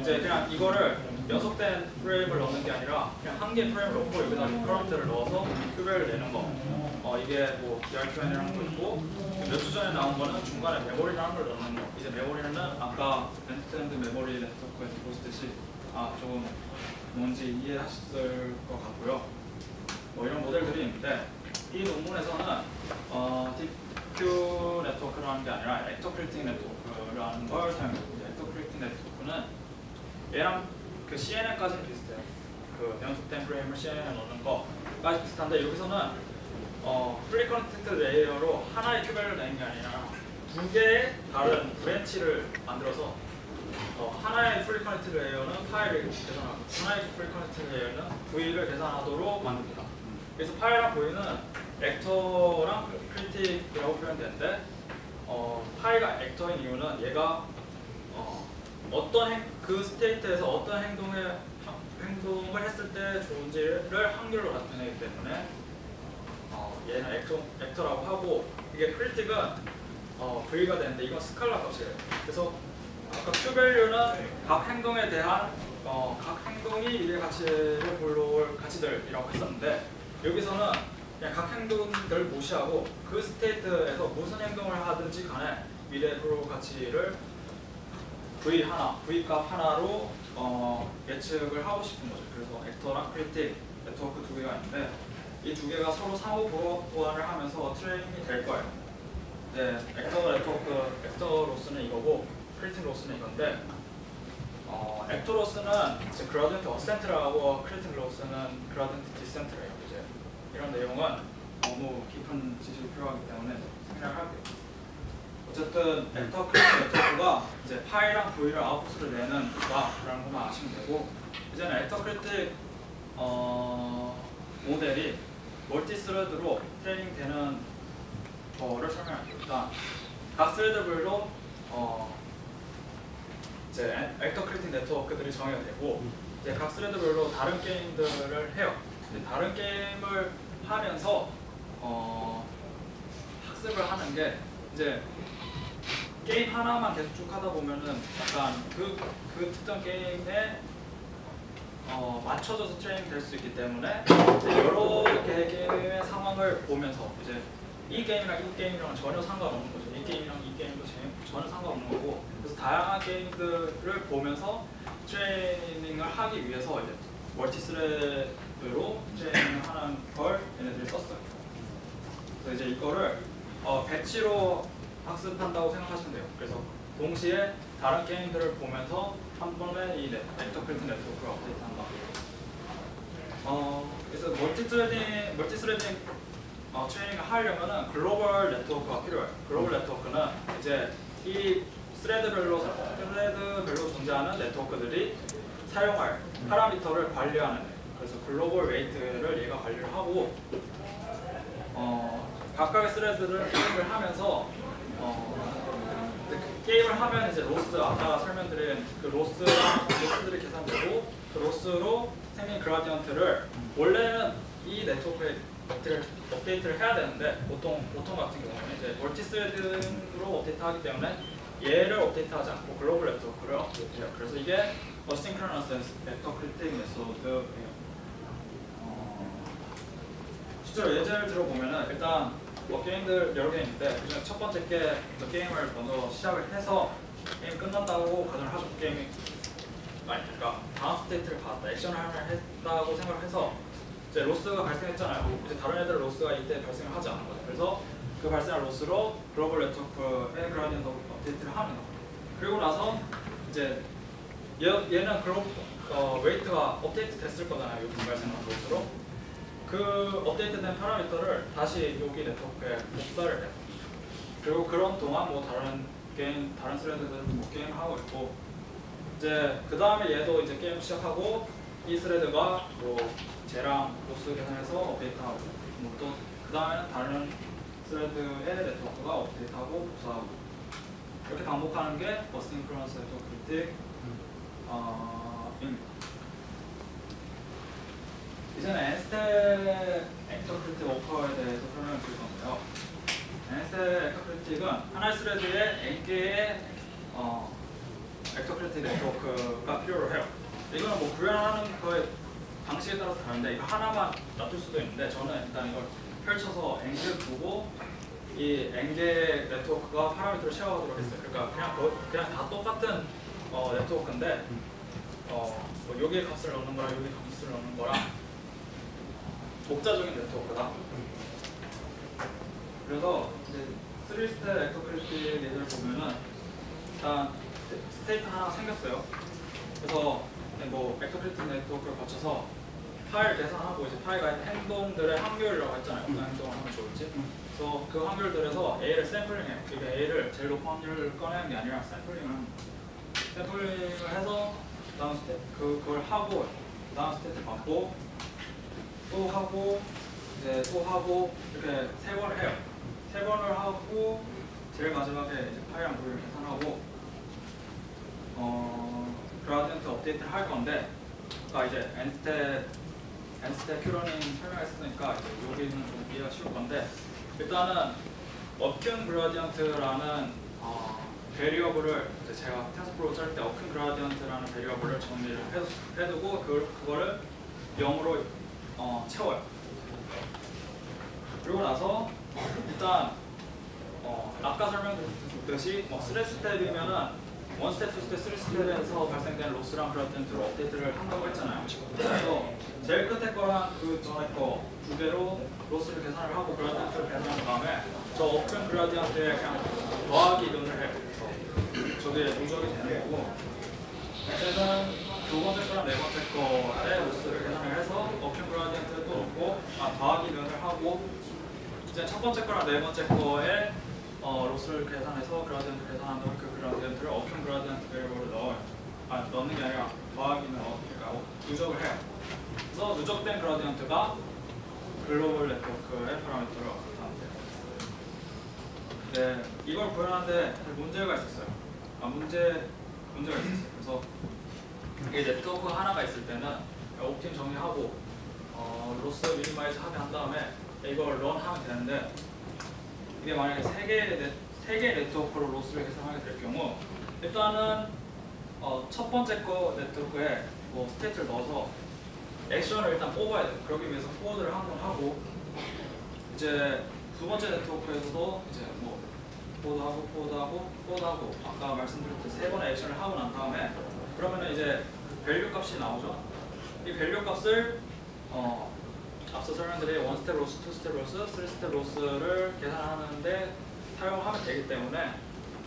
이제 그냥 이거를 연속된 프레임을 넣는 게 아니라 그냥 한 개의 프레임을 넣고 여기다 recurrent를 넣어서 Q value를 내는 거. 어, 이게 뭐 DRQN이라는 거 있고 몇 주 전에 나온 거는 중간에 메모리라는 걸 넣는 거. 이제 메모리는 아까 end-to-end memory network에서 보시듯이 아 조금 뭔지 이해하셨을 것 같고요 뭐 이런 모델들이 있는데 이 논문에서는 어, DQ 네트워크라는 게 아니라 actor critic 네트워크라는 걸 사용해요. actor critic 네트워크는 얘랑 그 CNN까지는 비슷해요. 그 연속된 프레임을 CNN에 넣는 거까지 비슷한데 여기서는 어, fully connected layer로 하나의 Q value를 내는 게 아니라 두 개의 다른 branch를 만들어서 어, 하나의 fully connected layer는 파이를 계산하고 하나의 프리 커넥티드 레이어는 V를 계산하도록 만듭니다. 그래서 파일랑 V는 액터랑 크리틱이라고 표현되는데 어, 파이가 actor인 이유는 얘가 어, 어떤 행, 그 state에서 어떤 행동을 행동을 했을 때 좋은지를 확률로 나타내기 때문에 어, 얘는 actor, actor 라고 하고 이게 critic은 어, V가 되는데 이건 스칼라 값이에요. 그래서 아까 Q 밸류는 각 행동에 대한 어, 각 행동이 미래 가치를 불러올 가치들이라고 했었는데 여기서는 그냥 각 행동들 무시하고 그 state에서 무슨 행동을 하든지 간에 미래 불러올 가치를 V 하나, V 값 하나로 어, 예측을 하고 싶은 거죠. 그래서 actor랑 critic 네트워크 두 개가 있는데 이 두 개가 서로 상호 보완을 하면서 트레이닝이 될 거예요. 네, actor 네트워크, actor loss는 이거고 critic loss는 이건데 어, 액터 로스는 이제 그라디언트 어센트라고 크리틱 로스는 그라디언트 디센트래요. 이런 내용은 너무 깊은 지식이 필요하기 때문에 그냥 할게요. 어쨌든 actor critic 네트워크가 이제 파이랑 V를 아웃풋으로 내는 거다라는 것만 아시면 되고 이제는 actor critic 어, 모델이 multi thread로 트레이닝 되는 거를. 일단 각 thread별로 어, 이제 actor critic 네트워크들이 정의가 되고 이제 각 thread별로 다른 게임들을 해요. 다른 게임을 하면서 어, 학습을 하는 게 이제 게임 하나만 계속 쭉 하다 보면은 약간 그, 그 특정 게임의 어, 맞춰져서 트레이닝 될 수 있기 때문에 여러 개의 상황을 보면서 이제 이 게임이랑 이 게임이랑 전혀 상관없는 거죠. 이 게임이랑 이 게임도 제- 전혀 상관없는 거고 그래서 다양한 게임들을 보면서 트레이닝을 하기 위해서 이제 multi thread 로 트레이닝을 하는 걸 얘네들이 썼어요. 그래서 이제 이거를 어, batch로 학습한다고 생각하시면 돼요. 그래서 동시에 다른 게임들을 보면서 한 번에 이 네트워크 네트워크를 업데이트 한다. 어, 그래서 multithreading multithreading 어, 트레이닝을 하려면은 글로벌 네트워크가 필요해요. 글로벌 네트워크는 이제 이 thread별로 thread별로 존재하는 네트워크들이 사용할 파라미터를 관리하는 애. 그래서 global weight를 얘가 관리를 하고 어, 각각의 thread를 게임을 하면서 어, 그 게임을 하면 이제 loss 아까 설명드린 그 loss랑 loss들이 계산되고 그 loss로 생긴 gradient를 원래는 이 네트워크에 업데이트를, 해야 되는데 보통 보통 같은 경우는 이제 multi thread로 업데이트하기 때문에 얘를 업데이트하지 않고 글로벌 네트워크를 업데이트해요. 그래서 이게 asynchronous actor critic method예요. 어, 실제로 예제를 들어보면은 일단 뭐 게임들 여러 개 있는데 그중에 첫 번째 게 먼저 게임을 먼저 시작을 해서 게임 끝났다고 가정을 하죠. 게임이 아니 그러니까 다음 state를 받았다, 액션을 했다고 생각을 해서 이제 loss가 발생했잖아요. 이제 다른 애들 loss가 이때 발생을 하지 않은 거죠. 그래서 그 발생한 loss로 global 네트워크의 gradient 업데이트를 하는 거예요. 그리고 나서 이제 얘, 얘는 글로 어, weight가 업데이트 됐을 거잖아요. 여기 발생한 loss로. 그 업데이트된 파라미터를 다시 여기 네트워크에 복사를 해요. 그리고 그런 동안 뭐 다른 게임, 다른 thread들 뭐 게임 하고 있고 이제 그 다음에 얘도 이제 게임 시작하고 이 thread가 뭐 쟤랑 loss 계산해서 업데이트하고 뭐 또 그 다음에는 다른 thread의 네트워크가 업데이트하고 복사하고 이렇게 반복하는 게 asynchronous 네트워크 critic 어, 입니다. 이제는 n-step actor critic worker에 대해서 설명을 드릴 건데요. n-step actor critic은 하나의 thread에 n개의 어, actor critic 네트워크가 필요로 해요. 이거는 뭐 구현하는 거의 방식에 따라서 다른데 이거 하나만 놔둘 수도 있는데 저는 일단 이걸 펼쳐서 n개를 두고 이 n개 네트워크가 파라미터를 share하도록 했어요. 그러니까 그냥 거, 그냥 다 똑같은 어, 네트워크인데 어, 뭐 여기에 값을 넣는 거랑 여기 값을 넣는 거랑 독자적인 네트워크다. 그래서 이제 3 step actor critic 예를 보면은 일단 sta- state 하나 생겼어요. 그래서 뭐 actor critic 네트워크를 거쳐서 파이 계산하고 이제 파이가 행동들의 확률이라고 했잖아요. 어떤 행동을 하면 좋을지. 그래서 그 확률들에서 A를 샘플링해요. 이게 A를 제일 높은 확률을 꺼내는 게 아니라 sampling을. sampling을 해서 다음 스텝 그 그걸 하고 다음 step을 받고 또 하고 이제 또 하고 이렇게 세 번을 해요. 세 번을 하고 제일 마지막에 파이랑 V를 계산하고 어 gradient update를 할 건데 아까 이제 n-step Q-learning 설명했으니까 이제 여기는 좀 이해가 쉬울 건데 일단은 업균 그라디언트라는 어, 베리어블을 제가 테스프로 짤때 업균 그라디언트라는 베리어블을 정리를 해, 해두고 그, 그거를 0으로 어, 채워요. 그리고 나서 일단 어, 아까 설명드렸듯이 뭐 3스텝이면은 원 스텝, 투 스텝, 쓰리 스텝에서 발생된 로스랑 그라디언트로 업데이트를 한다고 했잖아요. 그래서 제일 끝에 거랑 그 전에 거 두 개로 loss를 계산을 하고 gradient를 계산한 다음에 저 accum gradient에 그냥 더하기 이퀄을 해요. 저게 누적이 되는 거고 이제는 두 번째 거랑 네 번째 거에 loss를 계산을 해서 accum gradient를 또 넣고 아, 더하기 이퀄을 하고 이제 첫 번째 거랑 네 번째 거에 어, loss를 계산해서 gradient 계산한 다음에 그 gradient를 accum gradient variable을 넣어요. 아, 넣는 게 아니라 더하기는 어, 그러니까 어, 누적을 해요. 그래서 누적된 gradient가 global 네트워크의 parameter를 돼요. 네, 이걸 구현하는데 문제가 있었어요. 아, 문제, 문제가 있었어요. 그래서 이게 네트워크 하나가 있을 때는 optim 정의하고 어, loss minimize 하게 한 다음에 이걸 run하면 되는데 이게 만약에 세 개의 네, 세개 네트워크로 loss를 계산하게 될 경우 일단은 어, 첫 번째 거 네트워크에 뭐 state를 넣어서 action을 일단 뽑아야 돼요. 그러기 위해서 forward를 한 번 하고 이제 두 번째 네트워크에서도 이제 뭐 forward하고 forward하고 forward하고 아까 말씀드렸듯이 세 번의 action을 하고 난 다음에 그러면은 이제 value 값이 나오죠. 이 value 값을 어 앞서 설명드린 one step loss, two step loss, three step loss를 계산하는데 사용하면 되기 때문에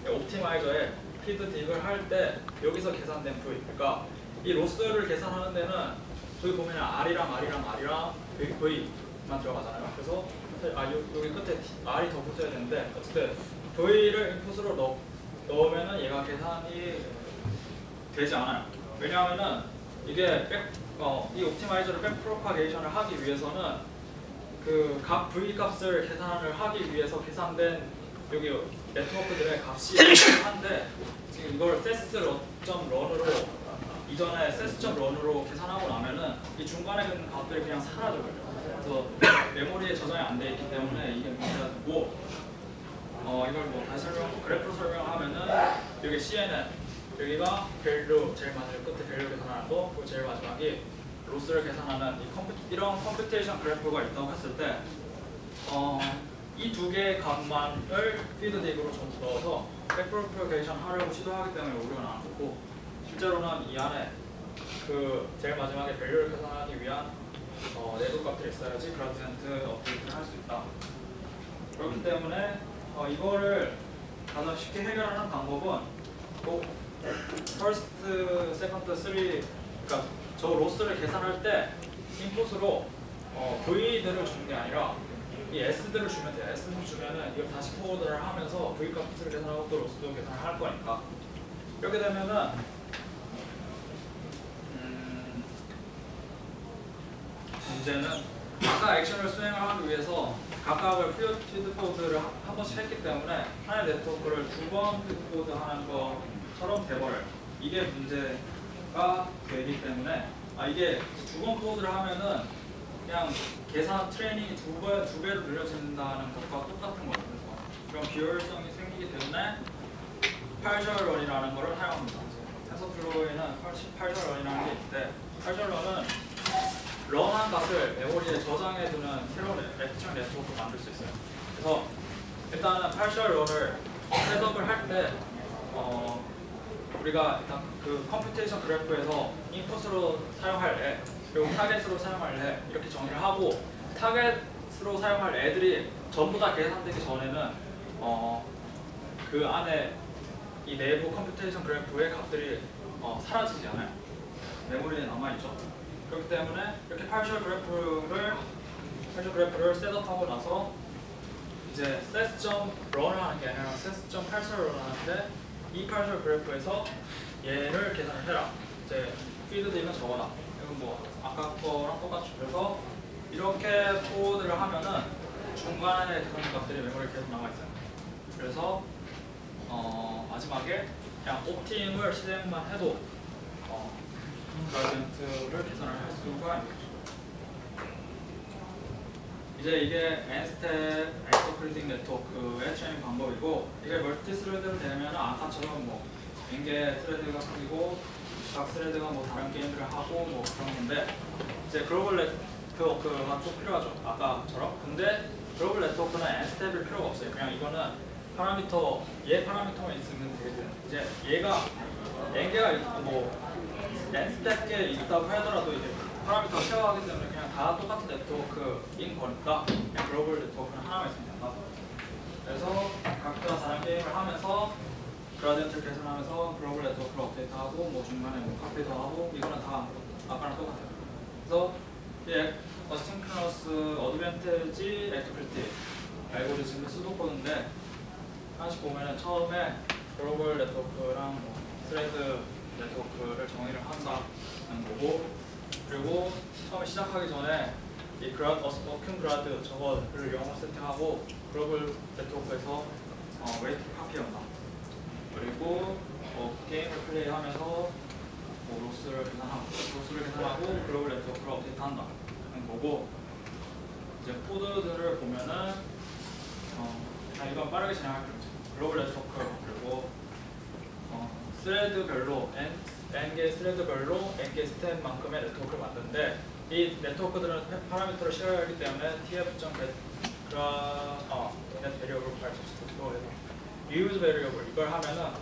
이 optimizer에 feed dict을 할 때 여기서 계산된 V 그러니까 이 loss를 계산하는 데는 저기 보면 R이랑 R이랑 R이랑 V만 들어가잖아요. 그래서 아 요, 여기 끝에 R이 더 붙어야 되는데 어쨌든 V를 인풋으로 넣, 넣으면은 얘가 계산이 되지 않아요. 왜냐하면은 이게 back, 어, 이 optimizer를 back propagation을 하기 위해서는 그 각 V 값을 계산을 하기 위해서 계산된 여기 네트워크들의 값이 필요한데 지금 이걸 ses.run으로 이전에 ses.run으로 계산하고 나면은 이 중간에 있는 값들이 그냥 사라져버려요. 그래서 메모리에 저장이 안 돼 있기 때문에 이게 문제가 되고 어 이걸 뭐 다시 설명 그래프로 설명하면은 여기 CNN 여기가 value 제일 마지막 끝에 value 계산하는 거 그리고 제일 마지막이 loss를 계산하는 이 compu, 이런 computation 그래프가 있다고 했을 때 어, 이 두 개의 값만을 feed dict으로 전부 넣어서 back propagation 하려고 시도하기 때문에 오류가 나는 거고 실제로는 이 안에 그 제일 마지막에 value를 계산하기 위한 어, 내부 값들이 있어야지 gradient update를 할 수 있다. 그렇기 때문에 어, 이거를 가장 쉽게 해결하는 방법은 꼭 first, second, three 그러니까 저 loss를 계산할 때 input으로 어, V들을 주는 게 아니라 이 S들을 주면 돼요. S를 주면은 이걸 다시 forward를 하면서 V 값을 계산하고 또 loss도 계산을 할 거니까 이렇게 되면은 음, 문제는 아까 action을 수행을 하기 위해서 각각을 feed forward를 한 번씩 했기 때문에 하나의 네트워크를 두 번 feed forward 하는 것 처럼 돼버려요. 이게 문제가 되기 때문에 아 이게 두번 forward를 하면은 그냥 계산 트레이닝이 두 배, 두 배로 늘려진다는 것과 똑같은 거거든요. 그런 비효율성이 생기기 때문에 partial run이라는 거를 사용합니다. 텐서플로우에는 partial run이라는 게 있는데 partial run은 run한 값을 메모리에 저장해 두는 새로운 액션 네트워크 만들 수 있어요. 그래서 일단은 partial run을 setup을 할때 어, 우리가 일단 그 computation 그래프에서 input으로 사용할 애 그리고 target으로 사용할 애 이렇게 정의를 하고 target으로 사용할 애들이 전부 다 계산되기 전에는 어, 그 안에 이 내부 computation 그래프의 값들이 어, 사라지지 않아요. 메모리에 남아있죠. 그렇기 때문에 이렇게 partial 그래프를 partial 그래프를 setup하고 나서 이제 ses.run을 하는 게 아니라 ses.partial을 하는데 이 partial 그래프에서 얘를 계산을 해라. 이제 dict은 저거다. 이건 뭐 아까 거랑 똑같이 그래서 이렇게 forward를 하면은 중간에 그런 값들이 메모리에 계속 남아 있어요. 그래서 어, 마지막에 그냥 optim을 실행만 해도 어, gradient를 계산을 할 수가 있는. 이제 이게 N step actor-critic 네트워크의 트레이닝 방법이고 이게 multi thread로 되면 아까처럼 뭐 N개 스레드가 생기고 각 thread가 뭐 다른 게임들을 하고 뭐 그런 건데 이제 글로벌 네트워크가 또 필요하죠. 아까처럼. 근데 글로벌 네트워크는 N step일 필요가 없어요. 그냥 이거는 파라미터 얘 파라미터만 있으면 되거든. 이제 얘가 있고 뭐 N step 있다고 하더라도 이제 파라미터가 share하기 때문에 다 똑같은 네트워크인 거니까 그냥 글로벌 네트워크는 하나만 있으면 된다. 그래서 각자 다른 게임을 하면서 gradient를 계산하면서 글로벌 네트워크를 업데이트하고 뭐 중간에 뭐 카피도 하고 이거는 다 아까랑 똑같아요. 그래서 이 asynchronous advantage actor-critic 알고리즘의 pseudo code인데 하나씩 보면은 처음에 글로벌 네트워크랑 뭐 thread 네트워크를 정의를 한다는 거고 그리고 처음에 시작하기 전에 이 grad accum grad 저거를 0으로 세팅하고 글로벌 네트워크에서 어, weight 카피한다. 그리고 뭐 게임을 플레이하면서 뭐 loss를 계산하고 loss를 계산하고 글로벌 네트워크를 업데이트한다는 거고 이제 코드들을 보면은 어, 그냥 이건 빠르게 진행할 거죠. 글로벌 네트워크 그리고 어, 스레드별로 N n개 스레드별로 n개 스텝만큼의 네트워크를 만드는데 이 네트워크들은 파라미터를 share하기 때문에 tf.get 어, get variable을 할 수 있고 그래서 reuse variable 이걸 하면은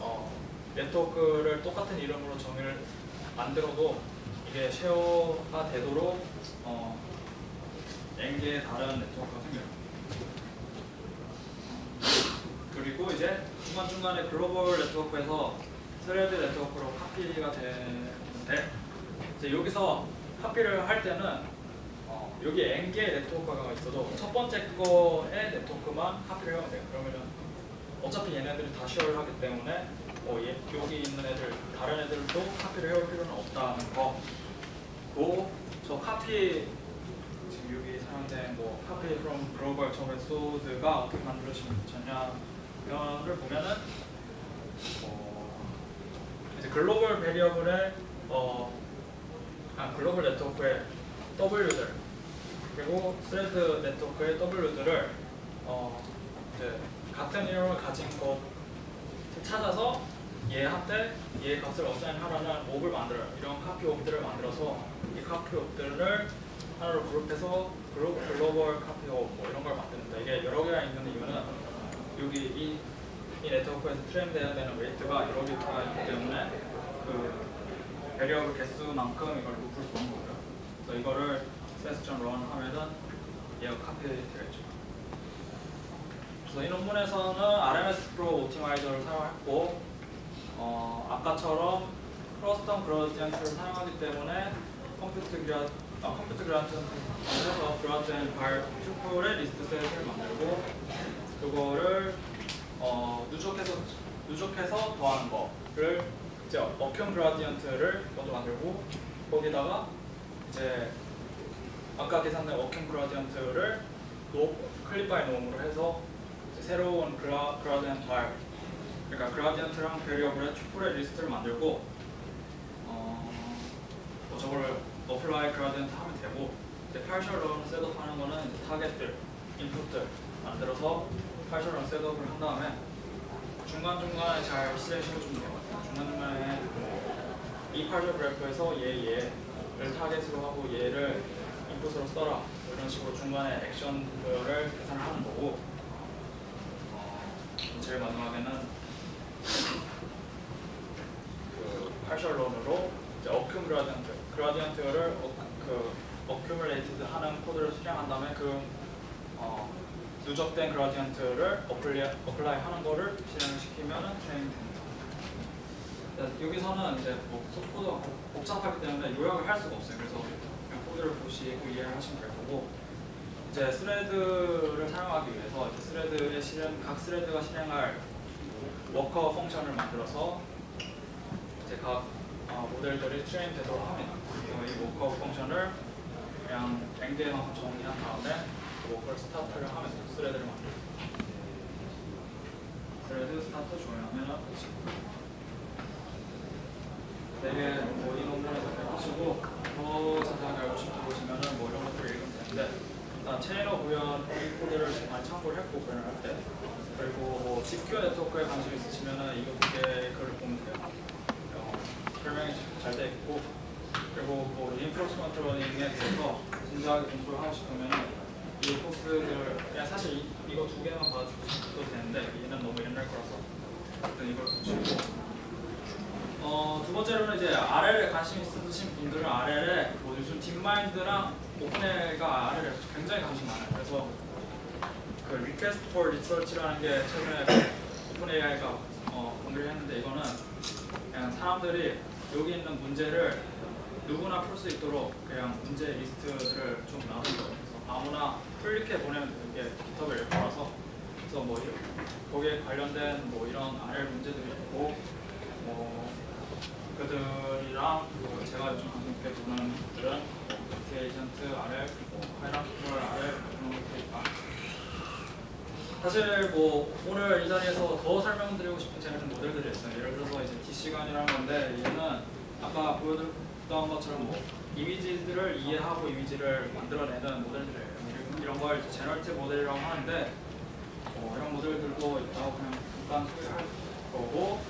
어, 네트워크를 똑같은 이름으로 정의를 만들어도 이게 share가 되도록 어, n개의 다른 네트워크가 생겨요. 그리고 이제 중간중간에 글로벌 네트워크에서 thread 네트워크로 카피가 되는데 이제 여기서 카피를 할 때는 어, 여기 n개의 네트워크가 있어도 첫 번째 거의 네트워크만 카피를 하면 돼요. 그러면은 어차피 얘네들이 다 share를 하기 때문에 어, 얘, 여기 있는 애들 다른 애들도 카피를 해올 필요는 없다는 거. 고, 저 카피 지금 여기 사용된 뭐 copy from global method가 어떻게 만들어졌냐를 보면은 글로벌 variable의 어, 아 글로벌 네트워크의 W들 그리고 thread 네트워크의 W들을 어, 이제 같은 이름을 가진 것 찾아서 얘한테 얘 값을 assign 하라는 op을 만들어요. 이런 copy op들을 만들어서 이 copy op들을 하나로 그룹해서 글로, 글로벌 copy op 뭐 이런 걸 만드는데 이게 여러 개가 있는 이유는 여기 이, 이 네트워크에서 train돼야 되는 weight가 여러 개가 있기 때문에 그 variable 개수만큼 이걸 넣을 수 있는 거고요. 그래서 이거를 sess.run 하면은 얘가 카피 되겠죠. 그래서 이 논문에서는 RMSProp optimizer를 사용했고 어, 아까처럼 custom gradient를 사용하기 때문에 compute gra 아, compute gradient에서 gradient var tuple의 리스트 셋을 만들고 그거를 어, 누적해서 누적해서 더하는 거를 이제 accum gradient를 먼저 만들고 거기다가 이제 아까 계산된 워킹 gradient를 노, clip by norm으로 해서 새로운 그라, gradient var 그러니까 gradient랑 variable의 tuple의 리스트를 만들고 어, 뭐 저거를 apply gradient 하면 되고 이제 partial run setup하는 거는 이제 타겟들, input들 만들어서 partial run setup을 한 다음에 중간중간에 잘 실행시켜주면 돼요. 중간중간에 이 partial 그래프에서 얘, 얘를 타겟으로 하고 얘를 input으로 써라 뭐 이런 식으로 중간에 액션들을 계산을 하는 거고 어, 제일 마지막에는 그 partial run으로 이제 accum gradient gradient를 어, 그 accumulated 하는 코드를 실행한 다음에 그 어, 누적된 gradient를 어플리, apply 하는 거를 실행을 시키면 트레이닝 됩니다. 네, 여기서는 이제 뭐 복- 복잡하기 때문에 요약을 할 수가 없어요. 그래서 그냥 코드를 보시고 이해를 하시면 될 거고 이제 thread를 사용하기 위해서 이제 thread의 실행 각 thread가 실행할 worker function을 만들어서 이제 각 어, 모델들이 train 되도록 합니다. 이 worker function을 그냥 랭게만큼 정리한 다음에 그 worker를 스타트를 하면 돼요. thread를 만들고 thread start 끝입니다. 되게 뭐이 논문에서 해보시고 더 자세하게 알고 싶다 보시면은 뭐 이런 것들을 읽으면 되는데 일단 Chainer 구현 이 코드를 많이 참고를 했고 구현을 할 때 그리고 뭐 GPU 네트워크에 관심 있으시면은 이거 두개 글을 보면 돼요. 어, 설명이 잘돼 있고 그리고 뭐 reinforcement learning에 대해서 진지하게 공부를 하고 싶으면은 이 코스를 그냥 사실 이, 이거 두 개만 봐주셔도 되는데 얘는 너무 옛날 거라서 일단 이걸 보시고 어, 두 번째로는 이제 RL에 관심 있으신 분들은 RL에 뭐 요즘 DeepMind랑 OpenAI가 RL에 굉장히 관심 많아요. 그래서 그 Request for Research라는 게 최근에 OpenAI가 어, 공개를 했는데 이거는 그냥 사람들이 여기 있는 문제를 누구나 풀 수 있도록 그냥 문제 리스트를 준 거예요. 그래서 아무나 클릭해 보시면 돼요. 이게 GitHub에 repo라서 그래서 뭐 이- 거기에 관련된 뭐 이런 RL 문제들이 있고 뭐 그들이랑 뭐 제가 요즘 재밌게 보는 분들은 뭐 agent RL, 뭐 hierarchical RL 이런 것도 있다. 사실 뭐 오늘 이 자리에서 더 설명드리고 싶은 재밌는 모델들이 있어요. 예를 들어서 이제 DCGAN이라는 건데 얘는 아까 보여드렸던 것처럼 뭐 이미지들을 이해하고 이미지를 만들어내는 모델들이에요. 이런- 걸 generative model이라고 하는데 어, 이런 모델들도 있다고 그냥 잠깐 소개할 거고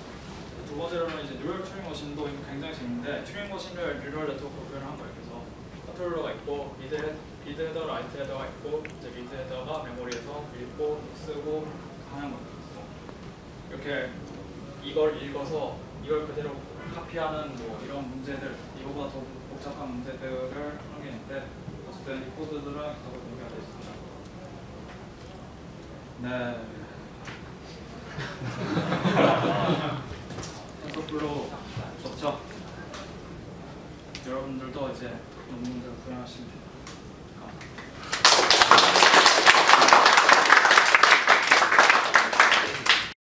두두 번째로는 이제 Neural Turing Machine도 굉장히 재밌는데 Turing machine을 neural network로 표현한 거예요. 그래서 컨트롤러가 있고 read hea- read header, write header가 있고 이제 미드 헤더가 메모리에서 읽고 쓰고 하는 거예요. 이렇게 이걸 읽어서 이걸 그대로 카피하는 뭐 이런 문제들 이거보다 더 복잡한 문제들을 하는 게 있는데 어쨌든 이 코드들은 다 공개가 되어 있습니다. 네. TensorFlow 좋죠? 여러분들도 이제 논문들 구현하시면 됩니다.